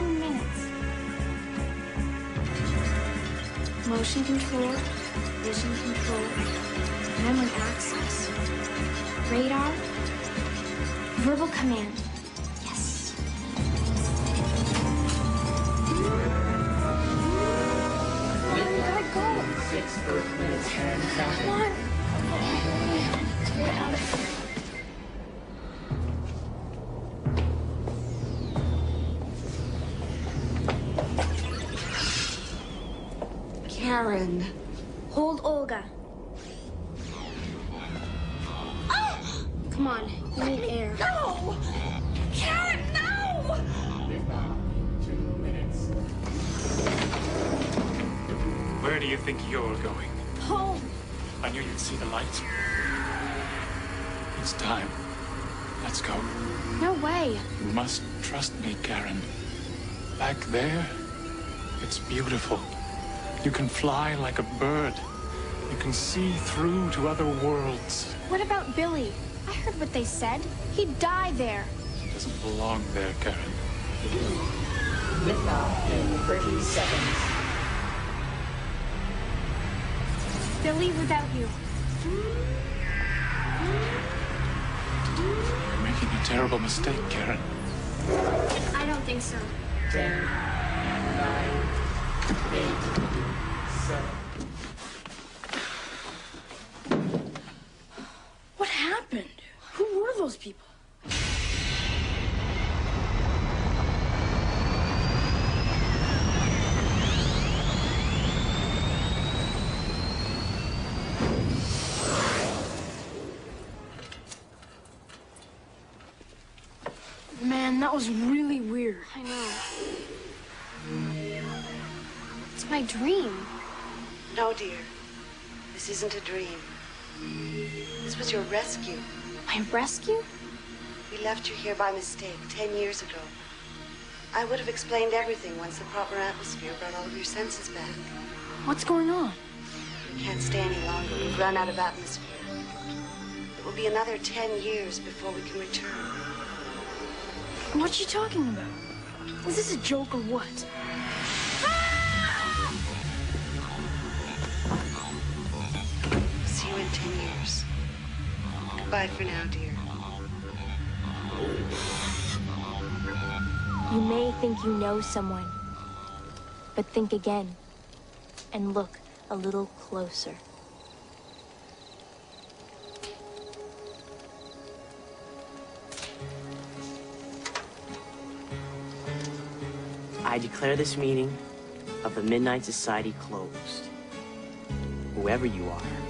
ten minutes. Motion control, vision control, memory access, radar, verbal command. Yes. Minutes and Karen. Hold Olga. Ah! Come on, you need air. No! Karen, no! Where do you think you're going? Home. I knew you'd see the light. It's time. Let's go. No way. You must trust me, Karen. Back there, it's beautiful. You can fly like a bird. You can see through to other worlds. What about Billy? I heard what they said. He'd die there. He doesn't belong there, Karen. Liftoff in 30 seconds. Billy without you. You're making a terrible mistake, Karen. I don't think so. 10, 9, 8, 7. What happened? Who were those people? Man, that was really weird. I know. My dream. No, dear. This isn't a dream. This was your rescue. My rescue? We left you here by mistake ten years ago. I would have explained everything once the proper atmosphere brought all of your senses back. What's going on? We can't stay any longer. We've run out of atmosphere. It will be another ten years before we can return. What are you talking about? Is this a joke or what? Goodbye for now, dear. You may think you know someone, but think again and look a little closer. I declare this meeting of the Midnight Society closed. Whoever you are,